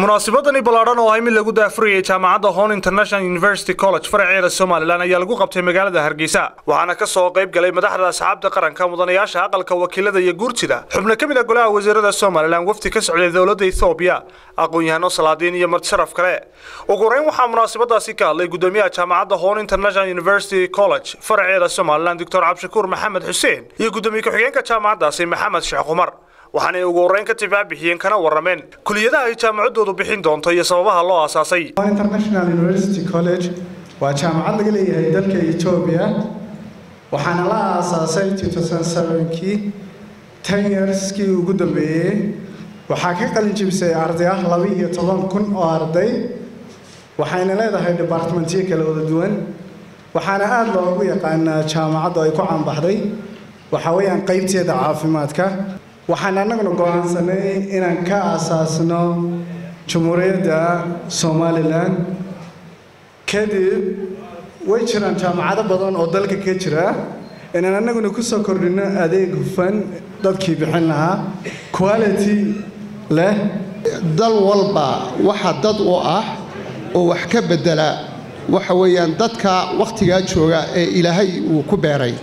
munaasabadani ballaadhan oo ahay mid lagu daafurayay jaamacadda hon international university college faraceeda somalilan ayaa lagu qabtay magaalada hargeysa. Waxaana ka soo qayb galay madaxda asxaabta qaranka mudanayaasha aqalka wakiilada iyo guurtida. Xubno ka mid a golaha wasiirada somalilan wafdi ka socday dowladda ethoobiya aqoon-yahano salaadiin iyo martisharaf kale. Ugu horeyn waxaa munaasabadaasi ka hadlay gudoomiyaha jaamacadda hon international university college faraceeda somalilan doctor cabdishakuur maxamed xuseen iyo gudoomiye ku-xigeenka jaamacaddaasi maxamed sheekh cumar waxaanay ugu horreyn ka tifaabixiyeen kana warrameen kuliyadaha ay jaamacaddoodu bixin doonto iyo sababaha loo aasaasay. International university college waa jaamacad laga leeyahay dalka etoobiya waxaana la aasaasay kii ten ugu dambeeyey waxaa ka qalin jibisay arday ah laba iyo toban kun oo arday waxayna leedahay departmentiyo kala wada duwan. Waxaana aada loogu yaqaanaa jaamacaddu ay ku caanbaxday waxaa weeyaan qaybteeda caafimaadka waxaan annaguna go'aansanay inaan ka aasaasno jumhuuriyadda somalilan. Kadib way jiraan jaamacado badan oo dalka ka jira. Inaan annaguna ku soo kordhino adeeg hufan dadkii bixin lahaa quality leh. Dal walba waxa dad u ah oo wax ka beddela waxa weeyaan dadka wakhtigaa jooga ee ilaahay uu ku beeray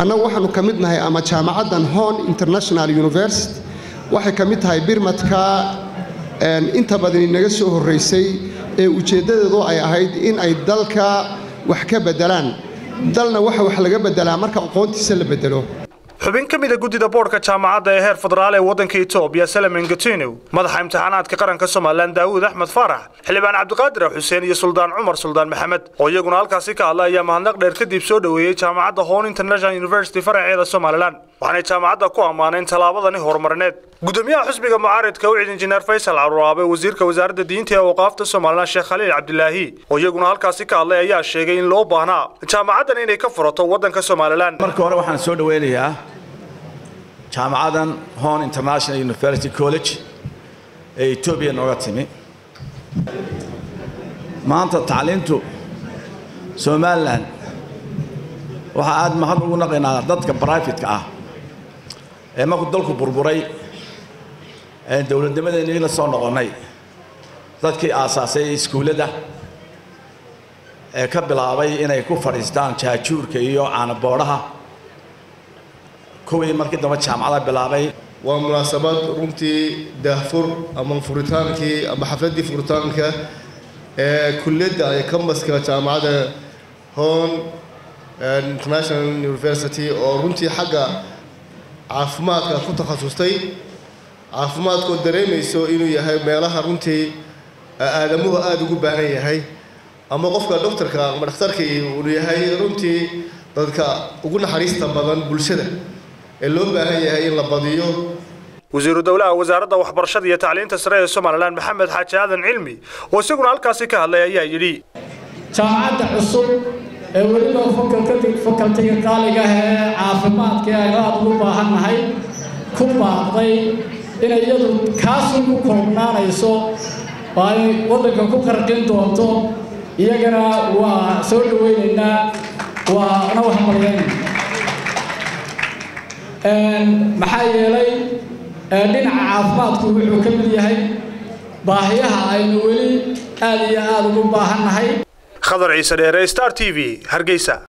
annagu waxaanu ka mid nahay ama jaamacaddan hon international university. Waxay ka mid tahay birmadka inta badan inaga soo horraysay ee ujeeddadeedu ay ahayd in ay dalka wax ka beddelaan. Dalna waxa wax laga beddelaa marka aqoontiisa la beddelo xubin ka mid a guddida boodhka jaamacadda ee heer federaal ee waddanka etoobiya salamen gatinow madaxa imtixaanaadka qaranka somalilan daawuud axmed faarax xildhibaan cabdiqaadir xuseen iyo suldaan cumar suldaan maxamed oo iyaguna halkaasi ka hadla ayaa mahadnaq dheer kadib soo dhoweeyey jaamacadda hon international university faraceeda somalilan waxaanay jaamacadda ku ammaaneen tallaabadani horumarineed. Gudoomiyaha xusbiga mucaaridka u cid injineer faysal caruraabe wasiirka wasaaradda diinta ee awqaafta somalilan sheekh khaliil cabdilaahi oo iyaguna halkaasi ka hadlay ayaa sheegay in loo baahnaa jaamacaddan inay ka furato waddanka somalilan marka hore waxaan soo dhaweynayaa jaamacadan hon international university college ee etoobiya nooga timi. Maanta tacliintu somalilan waxaa aad mahad ugu naqaynaa dadka brifatka ah ee markuu dalku burburay ee dowladnimadeennii la soo noqonnay dadkii aasaasay iskuullada ee ka bilaabay inay ku fadhiistaan jaajuurka iyo caanaboodhaha kuwii markii dambe jaamacada bilaabay. Waa munaasabad runtii daahfur ama furitaankii ama xafladdii furitaanka ee kulliyadda ay kambaska jaamacadda hon international university oo runtii xagga caafimaadka ku takhasustay caafimaadkoo dareemayso inuu yahay meelaha runtii aadamuhu aada ugu baahan yahay. Ama qofka doctorka ama dhakhtarkii uu yahay runtii dadka ugu naxariista badan bulshada ee loo baahan yahay in la badiyo. Wasiiru dowlaha wasaaradda waxbarashada iyo tacliinta sare ee somalilan maxamed xaaji aadan cilmi oo isaguna halkaasi ka hadlay ayaa yidhi jaamacadda cusub ee weliba fakaltiga qaaliga ah ee caafimaadka aynu aada ugu baahannahay ku baaqday inay iyadu kaasun ku koobnaanayso oo ay waddanka ku qarqin doonto iyagana waa soo dhaweynaynaa waana waxmaryayn maxaa yeelay dhinaca caafimaadku wuxuu ka mid yahay baahiyaha aynu weli aad iyo aada ugu baahannahay. Khadar ciise dheere star t v hargeysa